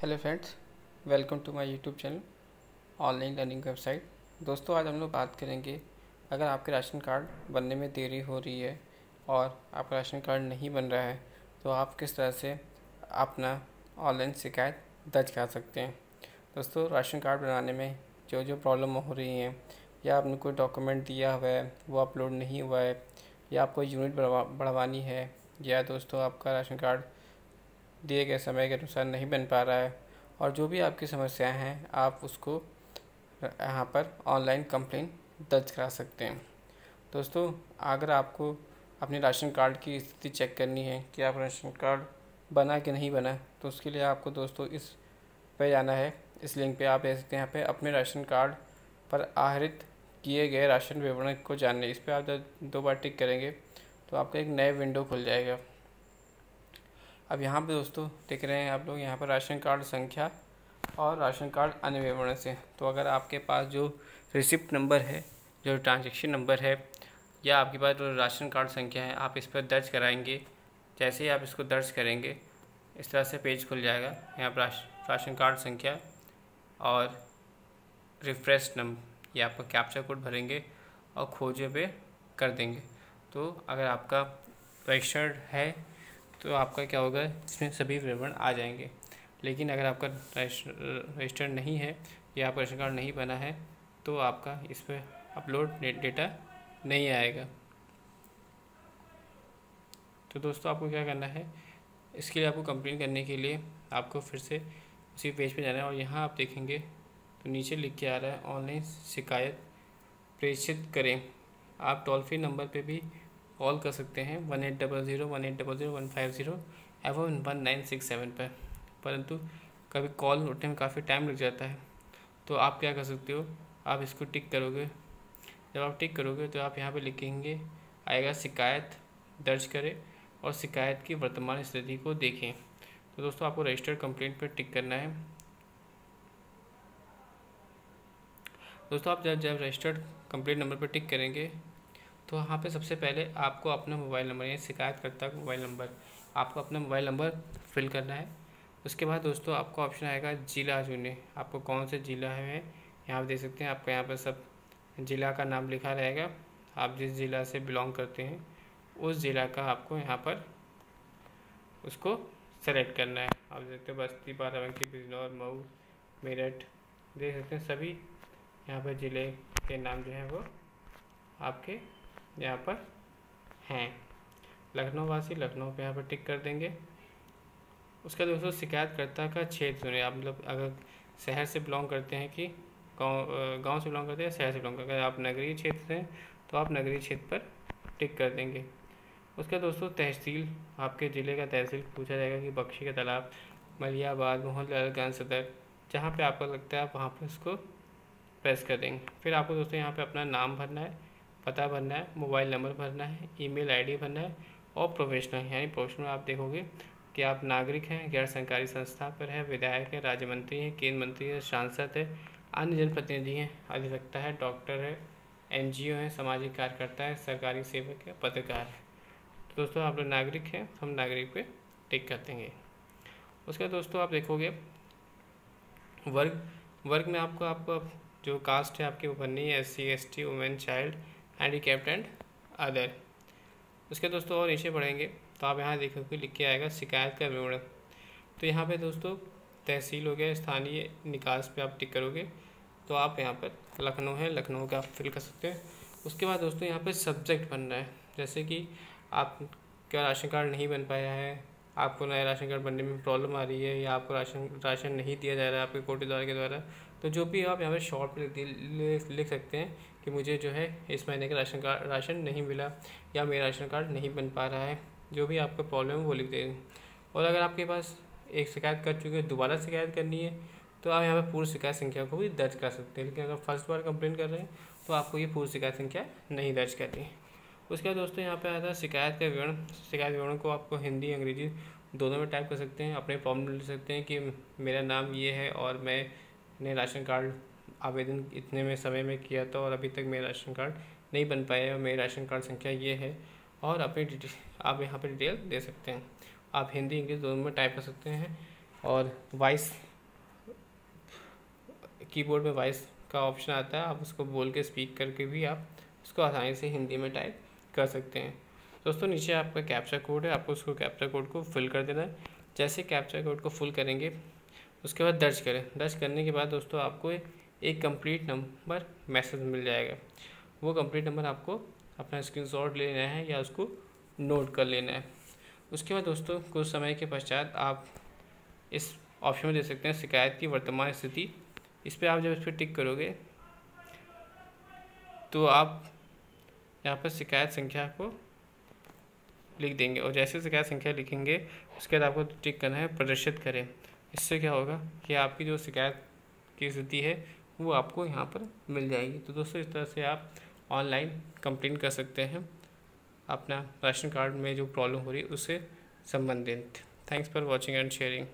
Hello friends, welcome to my YouTube channel, online learning website. दोस्तों, आज हम लोग बात करेंगे, अगर आपके राशन कार्ड बनने में देरी हो रही है और आपका राशन कार्ड नहीं बन रहा है तो आप किस तरह से अपना ऑनलाइन शिकायत दर्ज करा सकते हैं? दोस्तों, राशन कार्ड बनाने में जो जो प्रॉब्लम हो रही हैं, या आपने कोई डॉक्यूमेंट दिया हुआ है, वो अपलोड नहीं हुआ है, या आपको यूनिट बढ़वा, बढ़वानी है, या दोस्तों, आपका राशन कार्ड दिए गए समय के अनुसार नहीं बन पा रहा है और जो भी आपकी समस्याएँ हैं, आप उसको यहाँ पर ऑनलाइन कंप्लेन दर्ज करा सकते हैं। दोस्तों, अगर आपको अपने राशन कार्ड की स्थिति चेक करनी है कि आप राशन कार्ड बना कि नहीं बना तो उसके लिए आपको दोस्तों इस पे जाना है। इस लिंक पे आप सकते हैं, यहाँ पे अपने राशन कार्ड पर आहरित किए गए राशन विवरण को जानने। इस पर आप दो बार टिक करेंगे तो आपका एक नए विंडो खुल जाएगा। अब यहाँ पे दोस्तों देख रहे हैं आप लोग, यहाँ पर राशन कार्ड संख्या और राशन कार्ड अन्य विवरण से। तो अगर आपके पास जो रिसिप्ट नंबर है, जो ट्रांजेक्शन नंबर है, या आपके पास जो राशन कार्ड संख्या है, आप इस पर दर्ज कराएँगे। जैसे ही आप इसको दर्ज करेंगे, इस तरह से पेज खुल जाएगा। यहाँ पर राशन कार्ड संख्या और रिफ्रेश नंबर ये आपका कैप्चा कोड भरेंगे और खोजे पे कर देंगे। तो अगर आपका रजिस्टर्ड है तो आपका क्या होगा, इसमें सभी विवरण आ जाएँगे। लेकिन अगर आपका रजिस्टर नहीं है या आपका राशन कार्ड नहीं बना है तो आपका इस पर अपलोड डेटा नहीं आएगा। तो दोस्तों, आपको क्या करना है, इसके लिए आपको कंप्लेन करने के लिए आपको फिर से उसी पेज पे जाना है और यहाँ आप देखेंगे तो नीचे लिख के आ रहा है, ऑनलाइन शिकायत प्रेषित करें। आप टोल फ्री नंबर पे भी कॉल कर सकते हैं one eight double zero, one eight double zero, one five zero, एवं वन नाइन सिक्स सेवन पर परंतु कभी कॉल उठने में काफ़ी टाइम लग जाता है। तो आप क्या कर सकते हो? आप इसको टिक करोगे। जब आप टिक करोगे तो आप यहाँ पर लिखेंगे, आएगा शिकायत दर्ज करें और शिकायत की वर्तमान स्थिति को देखें। तो दोस्तों, आपको रजिस्टर्ड कंप्लेंट पर टिक करना है। दोस्तों, आप जब जब रजिस्टर्ड कंप्लेंट नंबर पर टिक करेंगे तो वहाँ पे सबसे पहले आपको अपना मोबाइल नंबर या शिकायतकर्ता का मोबाइल नंबर, आपको अपना मोबाइल नंबर फिल करना है। उसके बाद दोस्तों आपको ऑप्शन आएगा ज़िला चुने आपको कौन से ज़िला है, यहाँ पर देख सकते हैं, आपको यहाँ पर सब ज़िला का नाम लिखा रहेगा। आप जिस ज़िला से बिलोंग करते हैं, उस ज़िला का आपको यहाँ पर उसको सेलेक्ट करना है। आप देखते हैं बस्ती, बाराबंकी, बिजनौर, मऊ, मेरठ, देख सकते हैं सभी यहाँ पर ज़िले के नाम जो है वो आपके यहाँ पर हैं। लखनऊ वासी लखनऊ पे यहाँ पर टिक कर देंगे। उसका दोस्तों शिकायतकर्ता का क्षेत्र चुने आप मतलब अगर शहर से बिलोंग करते हैं कि गाँव गाँव से बिलोंग करते हैं शहर से बिलोंग करते हैं आप नगरीय क्षेत्र से तो आप नगरीय क्षेत्र पर टिक कर देंगे। उसका दोस्तों तहसील, आपके ज़िले का तहसील पूछा जाएगा कि बख्शी का तालाब, मलियाबाद मोहन सदर, जहाँ पे आपको लगता है आप वहाँ पर उसको प्रेस कर देंगे। फिर आपको दोस्तों यहाँ पे अपना नाम भरना है। पता भरना है, मोबाइल नंबर भरना है, ईमेल आईडी भरना है और प्रोफेशनल, यानी प्रोफेशनल आप देखोगे कि आप नागरिक हैं, गैर सरकारी संस्था पर है, विधायक हैं, राज्य मंत्री हैं, केंद्र मंत्री हैं, सांसद है, अन्य जनप्रतिनिधि हैं, अधिवक्ता है, डॉक्टर है एन हैं, सामाजिक कार्यकर्ता है, सरकारी सेवक है, पत्रकार है। तो दोस्तों, आप लोग नागरिक हैं, हम नागरिक पे टिक कर देंगे उसके बाद दोस्तों, आप देखोगे, वर्ग वर्ग में आपको आपको जो कास्ट है, आपकी वो भरनी है S C S T women child handicapped and other उसके दोस्तों और नीचे पढ़ेंगे तो आप यहाँ देखोगे लिख के आएगा शिकायत का विवरण। तो यहाँ पे दोस्तों, तहसील हो गया, स्थानीय निकास पे आप टिक करोगे तो आप यहाँ पर लखनऊ है, लखनऊ का आप फिल कर सकते हैं। उसके बाद दोस्तों यहाँ पे सब्जेक्ट बन रहा है, जैसे कि आप क्या राशन कार्ड नहीं बन पाया है, आपको नया राशन कार्ड बनने में प्रॉब्लम आ रही है, या आपको राशन राशन नहीं दिया जा रहा है आपके कोटेदार के द्वारा तो जो भी आप यहाँ पे शॉर्ट लिख लिख सकते हैं कि मुझे जो है इस महीने का राशन कार्ड राशन नहीं मिला या मेरा राशन कार्ड नहीं बन पा रहा है, जो भी आपका प्रॉब्लम है वो लिख दें। और अगर आपके पास एक शिकायत कर चुके हैं, दोबारा शिकायत करनी है तो आप यहाँ पर पूर्व शिकायत संख्या को भी दर्ज कर सकते हैं। लेकिन अगर फ़र्स्ट बार कंप्लेन कर रहे हैं तो आपको ये पूर्व शिकायत संख्या नहीं दर्ज करनी है। उसके बाद दोस्तों यहाँ पे आता है शिकायत का विवरण। शिकायत विवरण को आपको हिंदी, अंग्रेज़ी दोनों में टाइप कर सकते हैं। अपने प्रॉब्लम लिख सकते हैं कि मेरा नाम ये है और मैं ने राशन कार्ड आवेदन इतने में, समय में किया था और अभी तक मेरा राशन कार्ड नहीं बन पाया और मेरी राशन कार्ड संख्या ये है। और अपनी आप यहाँ पर डिटेल दे सकते हैं। आप हिंदी, इंग्लिश दोनों में टाइप कर सकते हैं और वॉइस कीबोर्ड में वॉइस का ऑप्शन आता है। आप उसको बोल के स्पीक करके भी आप उसको आसानी से हिंदी में टाइप कर सकते हैं। दोस्तों, नीचे आपका कैप्चा कोड है। आपको उसको कैप्चा कोड को फिल कर देना है। जैसे कैप्चा कोड को फुल करेंगे उसके बाद दर्ज करें। दर्ज करने के बाद दोस्तों आपको एक कंप्लीट नंबर मैसेज मिल जाएगा। वो कंप्लीट नंबर आपको अपना स्क्रीनशॉट लेना है या उसको नोट कर लेना है। उसके बाद दोस्तों कुछ समय के पश्चात आप इस ऑप्शन में दे सकते हैं शिकायत की वर्तमान स्थिति। इस पर आप जब इस पर टिक करोगे तो आप यहाँ पर शिकायत संख्या को लिख देंगे और जैसे शिकायत संख्या लिखेंगे, उसके बाद आपको टिक करना है, प्रदर्शित करें। इससे क्या होगा कि आपकी जो शिकायत की स्थिति है, वो आपको यहाँ पर मिल जाएगी। तो दोस्तों, इस तरह से आप ऑनलाइन कंप्लेन कर सकते हैं। अपना राशन कार्ड में जो प्रॉब्लम हो रही है, उससे संबंधित। Thanks for watching and sharing.